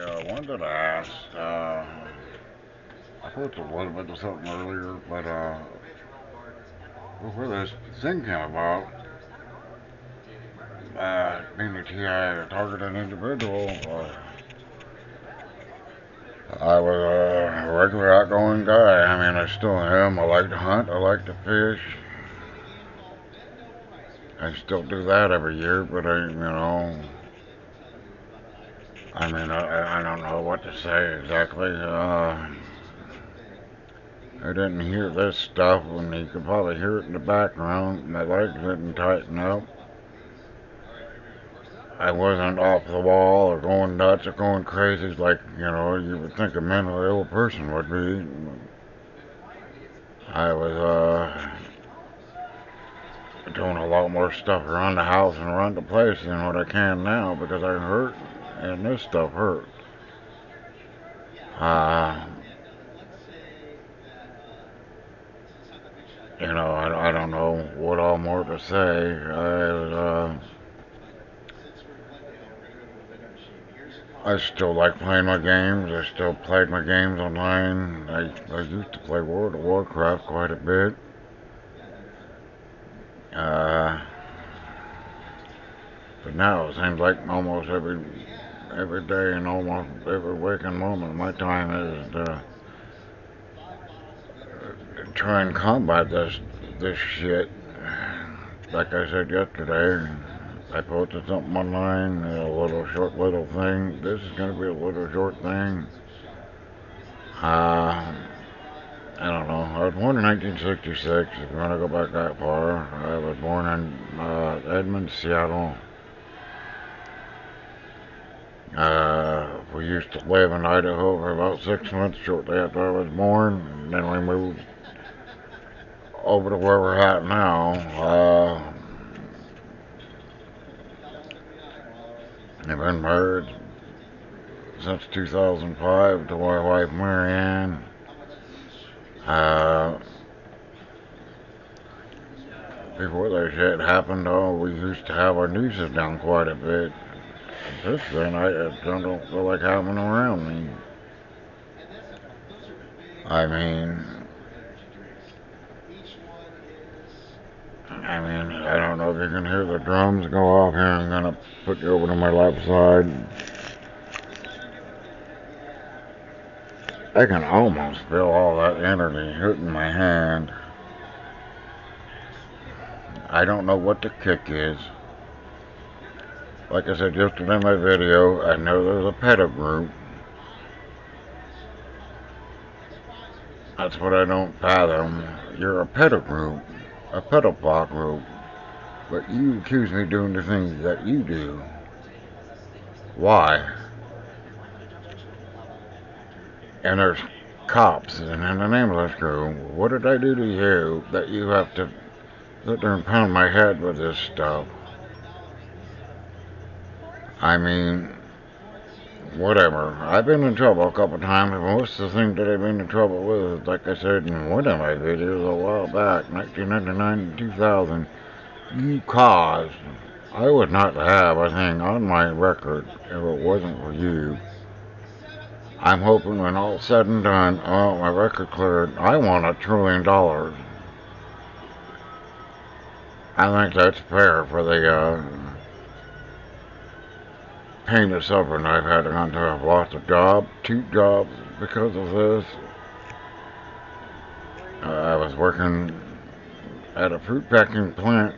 uh, wanted to ask, uh, I put a little bit of something earlier, but, uh, before this thing came about, uh, being a TI, a targeted individual, uh, I was a regular outgoing guy. I mean, I still am. I like to hunt. I like to fish. I still do that every year, but I, you know, I mean, I, I don't know what to say exactly. Uh, I didn't hear this stuff, and you could probably hear it in the background. My legs didn't tighten up. I wasn't off the wall or going nuts or going crazy like, you know, you would think a mentally ill person would be. I was, uh, doing a lot more stuff around the house and around the place than what I can now because I hurt and this stuff hurt. Uh, you know, I, I don't know what all more to say. I, uh, I still like playing my games. I still played my games online. I, I used to play World of Warcraft quite a bit. Uh, but now it seems like almost every every day and almost every waking moment of my time is to try and combat this this shit. Like I said yesterday, I posted something online, a little short little thing. This is going to be a little short thing. Uh, I don't know. I was born in 1966. If you want to go back that far, I was born in uh, Seattle. Uh, we used to live in Idaho for about six months shortly after I was born. And then we moved over to where we're at now. Uh, I've been married since 2005 to my wife Marianne. Uh, before that shit happened, oh, we used to have our nieces down quite a bit. This thing, I, don't feel like having around me. I mean, I mean, I don't know if you can hear the drums go off here. I'm gonna put you over to my left side. I can almost feel all that energy hitting my hand. I don't know what the kick is. Like I said yesterday in my video, I know there's a group. That's what I don't fathom. You're a pedal group a pedal block group, but you accuse me doing the things that you do. Why? And there's cops and the ambulance crew. What did I do to you that you have to sit there and pound my head with this stuff? I mean, whatever. I've been in trouble a couple times, most of the things that I've been in trouble with, like I said in one of my videos a while back, 1999 to 2000, you caused. I would not have a thing on my record if it wasn't for you. I'm hoping when all's said and done, oh, my record cleared, I want a trillion dollars. I think that's fair for the uh, pain and suffering I've had until I've lost a job, two jobs because of this. Uh, I was working at a fruit packing plant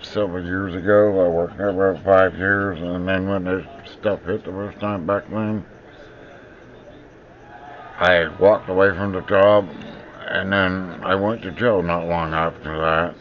several years ago. I worked there about five years, and then when this stuff hit the first time back then, I walked away from the job, and then I went to jail not long after that.